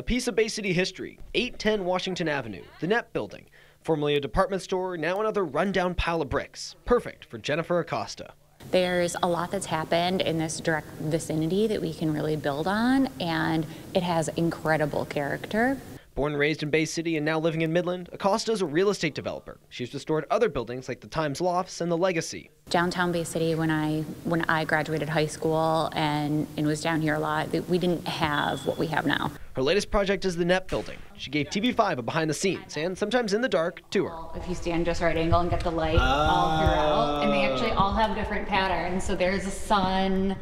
A piece of Bay City history, 810 Washington Avenue, the Net Building, formerly a department store, now another rundown pile of bricks. Perfect for Jennifer Acosta. There's a lot that's happened in this direct vicinity that we can really build on, and it has incredible character. Born and raised in Bay City and now living in Midland, Acosta is a real estate developer. She's restored other buildings like the Times Lofts and the Legacy. Downtown Bay City, when I when I graduated high school and, and was down here a lot, we didn't have what we have now. Her latest project is the Net Building. She gave TV5 a behind the scenes and sometimes in the dark tour. If you stand just right angle and get the light all throughout, and they actually all have different patterns. So there's a sun,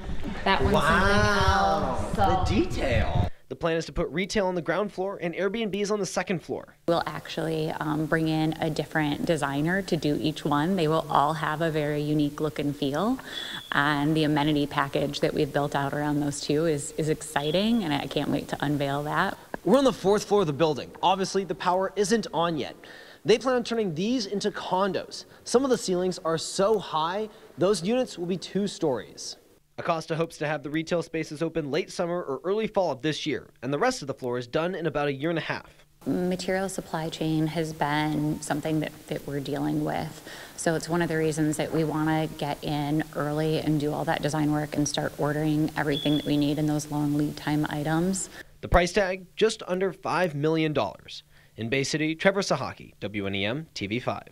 that one's Wow, something else. the detail. The plan is to put retail on the ground floor and Airbnbs on the second floor. we'll actually um, bring in a different designer to do each one. They will all have a very unique look and feel. And the amenity package that we've built out around those two is, is exciting, and I can't wait to unveil that. We're on the fourth floor of the building. Obviously, the power isn't on yet. They plan on turning these into condos. Some of the ceilings are so high, those units will be two stories. Acosta hopes to have the retail spaces open late summer or early fall of this year, and the rest of the floor is done in about a year and a half. Material supply chain has been something that, that we're dealing with. So it's one of the reasons that we want to get in early and do all that design work and start ordering everything that we need in those long lead time items. The price tag, just under $5 million. In Bay City, Trevor Sahaki, WNEM TV5.